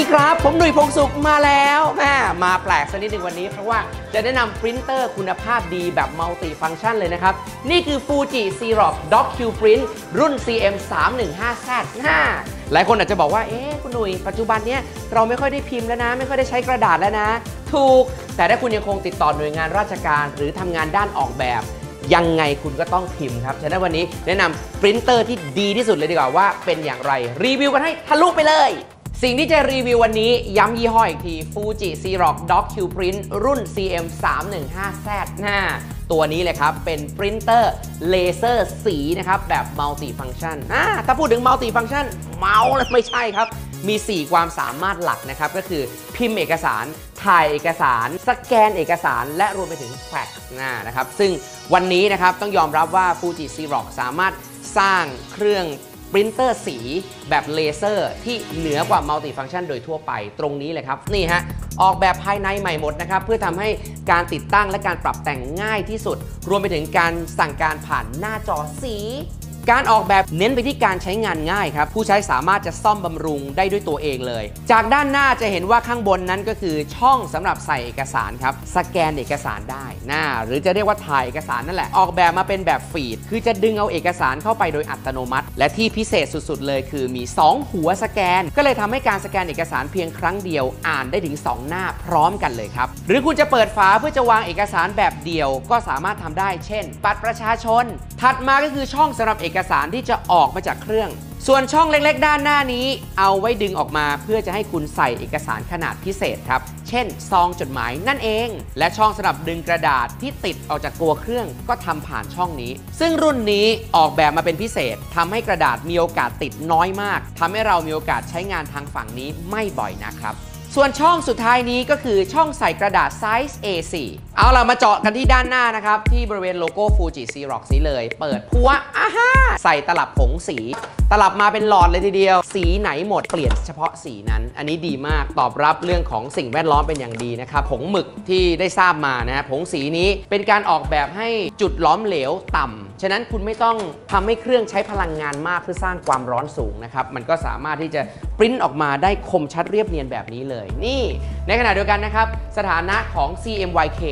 ดีครับ ผมหนุ่ยพงศ์สุขมาแล้วแหมมาแปลกสักนิดหนึ่งวันนี้ เพราะว่าจะแนะนำปรินเตอร์คุณภาพดีแบบมัลติฟัง c t ชันเลยนะครับ นี่คือ Fuji Xerox DocuPrint รุ่น CM 3 1 5 Z หลายคนอาจจะบอกว่า เอ๊ะ คุณหนุ่ยปัจจุบันเนี้ยเราไม่ค่อยได้พิมพ์แล้วนะ ไม่ค่อยได้ใช้กระดาษแล้วนะ ถูก แต่ถ้าคุณยังคงติดต่อหน่วยงานราชการ หรือทำงานด้านออกแบบยังไงคุณก็ต้องพิมพ์ครับ ฉะนั้นวันนี้แนะนำปรินเตอร์ที่ดีที่สุดเลยดีกว่าว่าเป็นอย่างไร รีวิวกันให้ทะลุไปเลย สิ่งที่จะรีวิววันนี้ย้ำยี่ห้ออีกที Fuji Xerox DocuPrint รุ่น CM 3 1 5 Z หน้าตัวนี้เลยครับ เป็นปรินเตอร์เลเซอร์สีนะครับ แบบมัลติฟัง c t ชันถ้าพูดถึงมัลติฟัง c t ชันเมาแล้วไม่ใช่ครับ มี 4 ความสามารถหลักนะครับ ก็คือพิมพ์เอกสาร ถ่ายเอกสาร สแกนเอกสาร และรวมไปถึงแฟกซ์นะครับ ซึ่งวันนี้นะครับต้องยอมรับว่า Fuji Xerox สามารถสร้างเครื่อง ปรินเตอร์สีแบบเลเซอร์ที่เหนือกว่า multifunction โดยทั่วไปตรงนี้เลยครับ นี่ฮะ ออกแบบภายในใหม่หมดนะครับ เพื่อทำให้การติดตั้งและการปรับแต่งง่ายที่สุด รวมไปถึงการสั่งการผ่านหน้าจอสี การออกแบบเน้นไปที่การใช้งานง่ายครับ ผู้ใช้สามารถจะซ่อมบำรุงได้ด้วยตัวเองเลย จากด้านหน้าจะเห็นว่าข้างบนนั้นก็คือช่องสำหรับใส่เอกสารครับ สแกนเอกสารได้นะหรือจะเรียกว่าถ่ายเอกสารนั่นแหละ ออกแบบมาเป็นแบบ feed คือจะดึงเอาเอกสารเข้าไปโดยอัตโนมัติ และที่พิเศษสุดๆ เลยคือมี 2 หัวสแกน ก็เลยทำให้การสแกนเอกสารเพียงครั้งเดียวอ่านได้ถึง 2 หน้าพร้อมกันเลยครับ หรือคุณจะเปิดฝาเพื่อจะวางเอกสารแบบเดียว ก็สามารถทำได้ เช่นบัตรประชาชน ถัดมาก็คือช่องสำหรับเอกอกสารที่จะออกมาจากเครื่อง ส่วนช่องเล็กๆ ด้านหน้านี้ เอาไว้ดึงออกมาเพื่อจะให้คุณใส่เอกสารขนาดพิเศษครับ เช่น ซองจดหมายนั่นเอง และช่องสำหรับดึงกระดาษที่ติดออกจากตัวเครื่องก็ทำผ่านช่องนี้ ซึ่งรุ่นนี้ออกแบบมาเป็นพิเศษทำให้กระดาษมีโอกาสติดน้อยมากทำให้เรามีโอกาสใช้งานทางฝั่งนี้ไม่บ่อยนะครับ ส่วนช่องสุดท้ายนี้ก็คือช่องใส่กระดาษไซส์ A4 เอาล่ะมาเจาะกันที่ด้านหน้านะครับ ที่บริเวณโลโก้ Fuji Xerox นี้เลย เปิดพัวอ่าฮะใส่ตลับผงสี ตลับมาเป็นหลอดเลยทีเดียว สีไหนหมดเปลี่ยนเฉพาะสีนั้น อันนี้ดีมากตอบรับเรื่องของสิ่งแวดล้อมเป็นอย่างดีนะครับผงหมึกที่ได้ทราบมานะผงสีนี้เป็นการออกแบบให้จุดล้อมเหลวต่ำฉะนั้นคุณไม่ต้องทำให้เครื่องใช้พลังงานมากเพื่อสร้างความร้อนสูงนะครับมันก็สามารถที่จะปริ้นออกมาได้คมชัดเรียบเนียนแบบนี้เลยนี่ในขณะเดียวกันนะครับ สถานะของ CMYK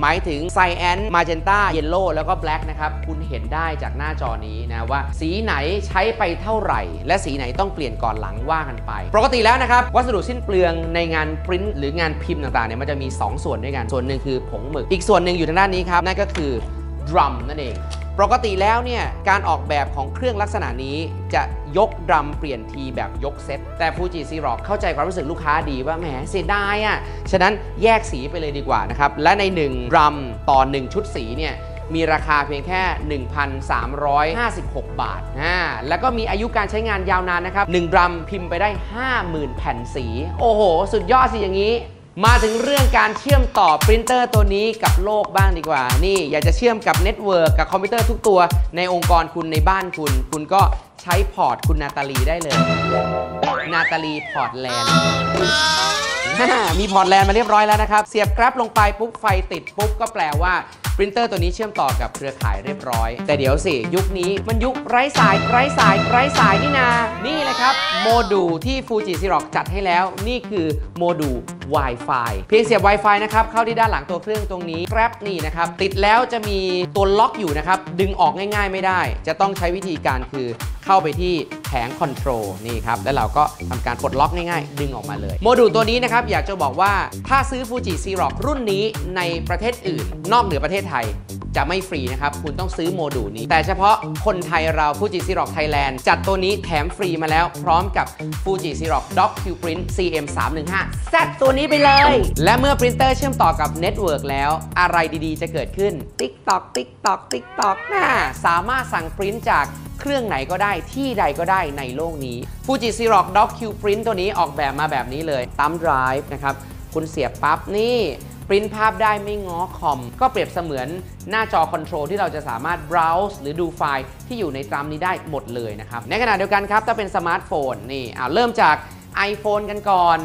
หมายถึง Cyan Magenta Yellow แล้วก็ Black นะครับ คุณเห็นได้จากหน้าจอนี้นะว่า สีไหนใช้ไปเท่าไหร่ และสีไหนต้องเปลี่ยนก่อนหลังว่ากันไป ปกติแล้วนะครับ วัสดุสิ้นเปลืองในงานปริ้นหรืองานพิมพ์ต่างๆเนี่ยมันจะมี 2 ส่วนด้วยกัน ส่วนหนึ่งคือผงหมึก อีกส่วนหนึ่งอยู่ทางด้านนี้ครับนั่นก็คือ drum นั่นเอง ปกติแล้วเนี่ยการออกแบบของเครื่องลักษณะนี้จะยกดรัมเปลี่ยนทีแบบยกเซตแต่ Fuji Xerox เข้าใจความรู้สึกลูกค้าดีว่าแหมเสียดายอะฉะนั้นแยกสีไปเลยดีกว่านะครับ และใน1ดรัมต่อ 1 ชุดสีเนี่ยมีราคาเพียงแค่ 1,356 บาทอ่าแล้วก็มีอายุการใช้งานยาวนานนะครับ1ดรัมพิมพ์ไปได้ 50,000 แผ่นสี โอ้โห สุดยอดสิอย่างนี้ มาถึงเรื่องการเชื่อมต่อปรินเตอร์ตัวนี้กับโลกบ้างดีกว่า นี่อยากจะเชื่อมกับ network กับคอมพิวเตอร์ทุกตัวในองค์กรคุณในบ้านคุณ คุณก็ใช้ port คุณนาตาลีได้เลย นาตาลีพอร์ตแลนด์มี port LAN มาเรียบร้อยแล้วนะครับ เสียบกราฟลงไปปุ๊บไฟติดปุ๊บก็แปลว่า ปรินเตอร์ตัวนี้เชื่อมต่อกับเครือข่ายเรียบร้อย แต่เดี๋ยวสิ ยุคนี้มันยุคไร้สายไร้สายไร้สายนี่นา นี่เลยครับ โมดูลที่ Fuji Xerox จัดให้แล้ว นี่คือโมดูล Wi-Fi เพียงเสียบ Wi-Fi นะครับ เข้าที่ด้านหลังตัวเครื่องตรงนี้แกร็บนี่นะครับ ติดแล้วจะมีตัวล็อกอยู่นะครับ ดึงออกง่ายๆไม่ได้ จะต้องใช้วิธีการคือเข้าไปที่แผง control นี่ครับ แล้วเราก็ทำการปลดล็อกง่ายๆ ดึงออกมาเลย โมดูลตัวนี้นะครับ อยากจะบอกว่าถ้าซื้อ Fuji ซีร็อกรุ่นนี้ในประเทศอื่น นอกเหนือประเทศไทย จะไม่ฟรีนะครับ คุณต้องซื้อโมดูลนี้ แต่เฉพาะคนไทยเรา Fuji Xerox Thailand จัดตัวนี้แถมฟรีมาแล้ว พร้อมกับ Fuji Xerox DocuPrint CM 315 Z ตัวนี้ไปเลย และเมื่อปรินเตอร์เชื่อมต่อกับ network แล้ว อะไรดีๆ จะเกิดขึ้น TikTok TikTok TikTok น่าสามารถสั่งปริ้นจากเครื่องไหนก็ได้ที่ใดก็ได้ในโลกนี้ Fuji Xerox DocuPrint ตัวนี้ออกแบบมาแบบนี้เลย thumb drive นะครับคุณเสียบปั๊บนี่ ปริ้นภาพได้ไม่ง้อคอม ก็เปรียบเสมือนหน้าจอ control ที่เราจะสามารถ browse หรือดูไฟล์ที่อยู่ในตรัมนี้ได้หมดเลยนะครับ ในขณะเดียวกันครับ ถ้าเป็นสมาร์ทโฟนนี่อ่าเริ่มจาก iPhone กันก่อน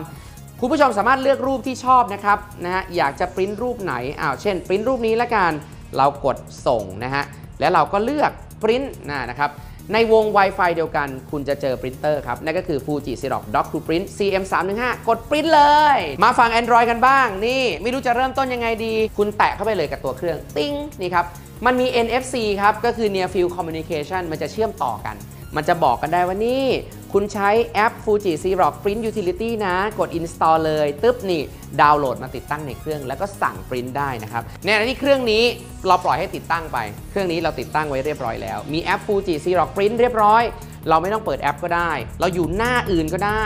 คุณผู้ชมสามารถเลือกรูปที่ชอบนะครับนะฮะอยากจะปริ้นรูปไหนอ้าวเช่นปริ้นรูปนี้ละกันเรากดส่งนะฮะแล้วเราก็เลือกปริ้นนะนะครับ ในวง Wi-Fi เดียวกัน คุณจะเจอปรินเตอร์ครับ นั่นก็คือ Fuji Xerox DocuPrint CM315 กดปริ้นเลย มาฟัง Android กันบ้าง นี่ไม่รู้จะเริ่มต้นยังไงดี คุณแตะเข้าไปเลยกับตัวเครื่อง ติ้งนี่ครับ มันมี NFC ครับ ก็คือ Near Field Communication มันจะเชื่อมต่อกัน มันจะบอกกันได้ว่านี่ คุณใช้แอป Fuji Xerox Print Utility นะ กด install เลยตึ๊บนี่ดาวน์โหลดมาติดตั้งในเครื่องแล้วก็สั่งปริ้นได้นะครับเนี่ยที่เครื่องนี้เราปล่อยให้ติดตั้งไป เครื่องนี้เราติดตั้งไว้เรียบร้อยแล้ว มีแอป Fuji Xerox Print เรียบร้อย เราไม่ต้องเปิดแอปก็ได้ เราอยู่หน้าอื่นก็ได้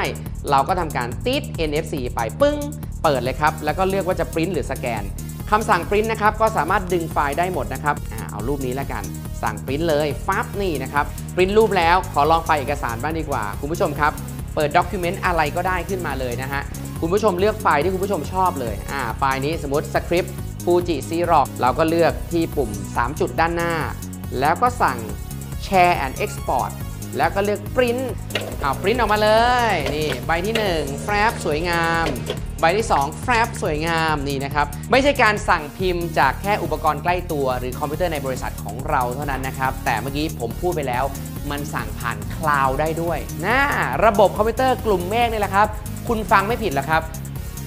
เราก็ทำการติด NFC ไปปึ้ง เปิดเลยครับ แล้วก็เลือกว่าจะปริ้นหรือสแกนคำสั่งปริ้นนะครับก็สามารถดึงไฟล์ได้หมดนะครับอเอารูปนี้แล้วกัน สั่งปริ้นเลยฟับนี่นะครับปริ้นรูปแล้วขอลองไฟล์เอกสารบ้างดีกว่า คุณผู้ชมครับ เปิด document อะไรก็ได้ขึ้นมาเลยนะฮะคุณผู้ชมเลือกไฟล์ที่คุณผู้ชมชอบเลยอ่าไฟล์นี้สมมติสคริปต์ Fuji Xerox เราก็เลือกที่ปุ่ม 3 จุดด้านหน้า แล้วก็สั่ง Share and Export แล้วก็เลือก Print เอา Print ออกมาเลย นี่ใบที่ 1 แฟบสวยงาม ใบที่ 2 แฟบสวยงามนี่นะครับ ไม่ใช่การสั่งพิมพ์จากแค่อุปกรณ์ใกล้ตัว หรือคอมพิวเตอร์ในบริษัทของเราเท่านั้นนะครับ แต่เมื่อกี้ผมพูดไปแล้ว มันสั่งผ่านคลาวด์ได้ด้วยนะระบบคอมพิวเตอร์กลุ่มเมฆนี่แหละครับ คุณฟังไม่ผิดแล้วครับ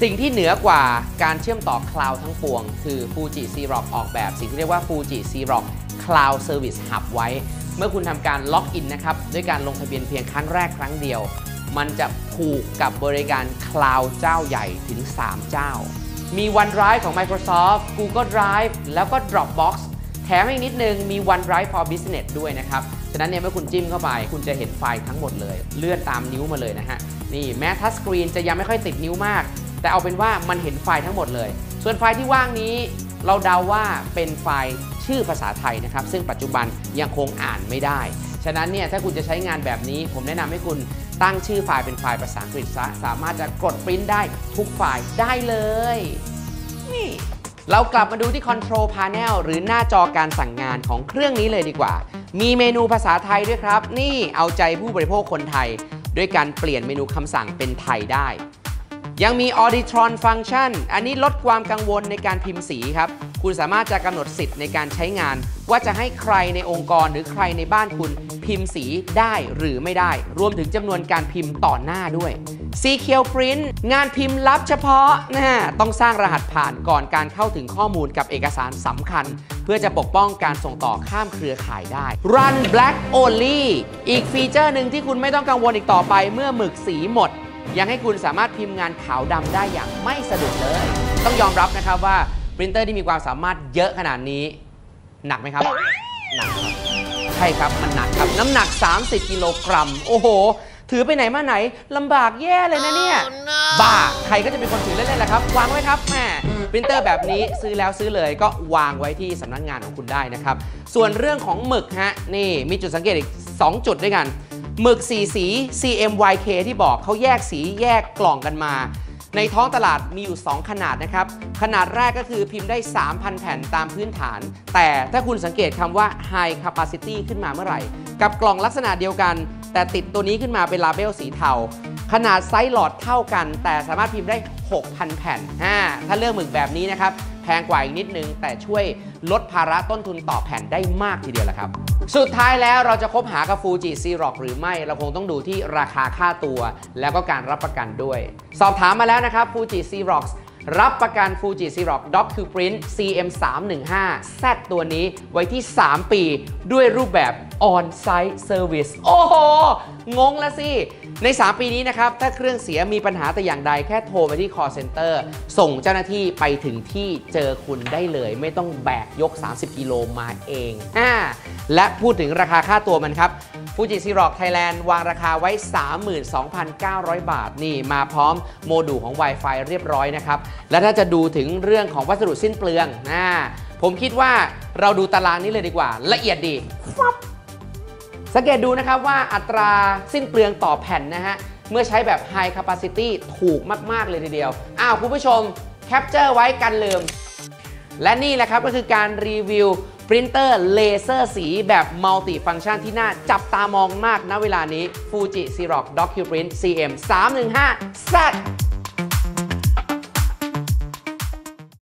สิ่งที่เหนือกว่าการเชื่อมต่อคลาวด์ทั้งปวง คือ Fuji Xerox ออกแบบ สิ่งที่เรียกว่า Fuji Xerox Cloud Service Hub ไว้ เมื่อคุณทำการล็อกอินนะครับด้วยการลงทะเบียนเพียงครั้งแรกครั้งเดียว มันจะผูกกับบริการคลาวด์เจ้าใหญ่ถึง 3 เจ้า มี OneDrive ของ Microsoft Google Drive แล้วก็ Dropbox แถมอีกนิดนึงมี OneDrive for Business ด้วยนะครับ ฉะนั้นเนี่ยเมื่อคุณจิ้มเข้าไป คุณจะเห็นไฟล์ทั้งหมดเลย เลื่อนตามนิ้วมาเลยนะฮะ นี่แม้ touch screen จะยังไม่ค่อยติดนิ้วมาก แต่เอาเป็นว่ามันเห็นไฟล์ทั้งหมดเลย ส่วนไฟล์ที่ว่างนี้ เราเดาว่าเป็นไฟล์ ชื่อภาษาไทยนะครับ ซึ่งปัจจุบันยังคงอ่านไม่ได้ ฉะนั้นเนี่ยถ้าคุณจะใช้งานแบบนี้ ผมแนะนำให้คุณตั้งชื่อไฟล์เป็นไฟล์ภาษาอังกฤษซะสามารถจะกดปริ้นได้ทุกไฟล์ได้เลยนี่เรากลับมาดูที่ Control Panel หรือหน้าจอการสั่งงานของเครื่องนี้เลยดีกว่า มีเมนูภาษาไทยด้วยครับ นี่เอาใจผู้บริโภคคนไทย ด้วยการเปลี่ยนเมนูคำสั่งเป็นไทยได้ ยังมี Auditron Function อันนี้ลดความกังวลในการพิมพ์สีครับ คุณสามารถจะกำหนดสิทธิ์ในการใช้งาน ว่าจะให้ใครในองค์กรหรือใครในบ้านคุณพิมพ์สีได้หรือไม่ได้ รวมถึงจำนวนการพิมพ์ต่อหน้าด้วย c q l Print งานพิมพ์ลับเฉพาะนะต้องสร้างรหัสผ่านก่อนการเข้าถึงข้อมูลกับเอกสารสำคัญ เพื่อจะปกป้องการส่งต่อข้ามเครือข่ายได้ Run Black Only อีกฟีเจอร์หนึ่งที่คุณไม่ต้องกังวลอีกต่อไปเมื่อหมึกสีหมด ยังให้คุณสามารถพิมพ์งานขาวดำได้อย่างไม่สะดุดเลย ต้องยอมรับนะครับว่าปรินเตอร์ที่มีความสามารถเยอะขนาดนี้ หนักไหมครับ หนักครับใช่ครับมันหนักครับ น้ำหนัก 30 กิโลกรัม โอ้โห ถือไปไหนมาไหนลำบากแย่เลยนะเนี่ย บ้าใครก็จะเป็นคนถือเล่นๆแหละครับ วางไว้ครับแหม่ปรินเตอร์แบบนี้ซื้อแล้วซื้อเลยก็วางไว้ที่สำนักงานของคุณได้นะครับ ส่วนเรื่องของหมึกฮะนี่มีจุดสังเกตอีก 2 จุดด้วยกัน หมึกสีสี CMYK ที่บอกเขาแยกสีแยกกล่องกันมา ในท้องตลาดมีอยู่ 2 ขนาดนะครับ ขนาดแรกก็คือพิมพ์ได้ 3,000 แผ่นตามพื้นฐาน แต่ถ้าคุณสังเกตคำว่า High Capacity ขึ้นมาเมื่อไหร่ กับกล่องลักษณะเดียวกัน แต่ติดตัวนี้ขึ้นมาเป็น label สีเทาขนาดไซส์หลอดเท่ากัน แต่สามารถพิมพ์ได้ 6,000 แผ่นอ่าถ้าเลือกหมึกแบบนี้นะครับแพงกว่าอีกนิดนึง แต่ช่วยลดภาระต้นทุนต่อแผ่นได้มากทีเดียวละครับ สุดท้ายแล้วเราจะคบหากับ Fuji Xerox หรือไม่ เราคงต้องดูที่ราคาค่าตัว แล้วก็การรับประกันด้วย สอบถามมาแล้วนะครับ Fuji Xerox รับประกัน Fuji Xerox DocuPrint CM315 Z ตัวนี้ไว้ที่ 3 ปี ด้วยรูปแบบ On-Site Service โอ้โห งงละสิ ใน 3 ปีนี้นะครับ ถ้าเครื่องเสียมีปัญหาแต่อย่างใดแค่โทรไปที่ call center ส่งเจ้าหน้าที่ไปถึงที่เจอคุณได้เลย ไม่ต้องแบกยก 30 กิโลมาเองอ่าและพูดถึงราคาค่าตัวมันครับ Fuji Xerox Thailand วางราคาไว้ 32,900 บาทนี่มาพร้อมโมดูลของ Wi-Fi เรียบร้อยนะครับ และถ้าจะดูถึงเรื่องของวัสดุสิ้นเปลืองนะผมคิดว่าเราดูตารางนี้เลยดีกว่า ละเอียดดีฟับ สังเกตดูนะครับว่าอัตราสิ้นเปลืองต่อแผ่นนะฮะ เมื่อใช้แบบ High Capacity ถูกมาก ๆ เลยทีเดียว อ้าว คุณผู้ชม capture ไว้กันลืม และนี่แหละครับก็คือการรีวิวปรินเตอร์เลเซอร์สีแบบมัลติฟัง c t ชันที่น่าจับตามองมากณเวลานี้ Fuji Xerox DocuPrint CM 315 Z